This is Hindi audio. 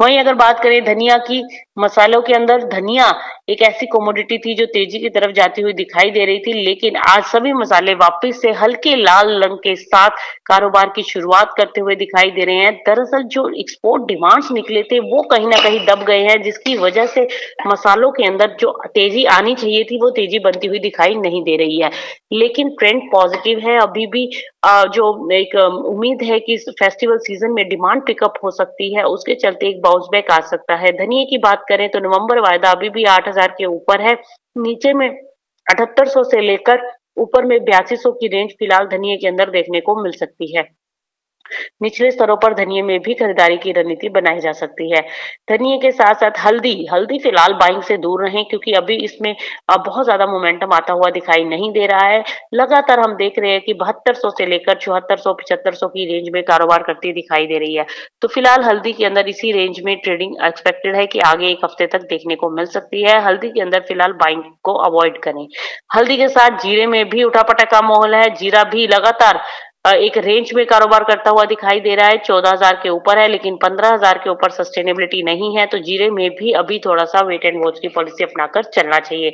वहीं अगर बात करें धनिया की, मसालों के अंदर धनिया एक ऐसी कमोडिटी थी जो तेज़ी की तरफ़ जाती हुई दिखाई दे रही थी, लेकिन आज सभी मसाले वापस से हल्के लाल रंग के साथ कारोबार की शुरुआत करते हुए दिखाई दे रहे हैं। दरअसल जो एक्सपोर्ट डिमांड्स निकले थे, वो कहीं ना कहीं दब गए हैं, जिसकी वजह से मसालों के अंदर जो तेज़ी आनी चाहिए थी, वो तेज़ी बनती हुई दिखाई नहीं दे रही है। लेकिन ट्रेंड पॉजिटिव है, अभी भी जो एक उम्मीद है कि फेस्टिवल सीज़न में डिमांड पिकअप हो सकती है, उसके चलते एक बाउंस बैक आ सकता है। धनिया की बात करें तो नवंबर वायदा अभी भी आठ हज़ार के ऊपर है। नीचे में अठहत्तर सौ लेकर ऊपर में बयासी की रेंज फ़िलहाल धनिया के अंदर देखने को मिल सकती है। निचले स्तरों पर धनिये में भी खरीदारी की रणनीति बनाई जा सकती है। धनिये के साथ साथ हल्दी हल्दी फ़िलहाल बाइंग से दूर रहें क्योंकि अभी इसमें बहुत ज़्यादा मोमेंटम आता हुआ दिखाई नहीं दे रहा है। लगातार हम देख रहे हैं कि बहत्तर से लेकर चौहत्तर सौ पिछहत्तर की रेंज में कारोबार करती दिखाई दे रही है। तो फ़िलहाल हल्दी के अंदर इसी रेंज में ट्रेडिंग एक्सपेक्टेड है कि आगे एक हफ़्ते तक देखने को मिल सकती है। हल्दी के अंदर फ़िलहाल बाइंग को अवॉइड करें। हल्दी के साथ जीरे में भी उठापटा का माहौल है। जीरा भी लगातार एक रेंज में कारोबार करता हुआ दिखाई दे रहा है। चौदह हज़ार के ऊपर है, लेकिन पंद्रह हज़ार के ऊपर सस्टेनेबिलिटी नहीं है तो जीरे में भी अभी थोड़ा सा वेट एंड वॉच की पॉलिसी अपनाकर चलना चाहिए।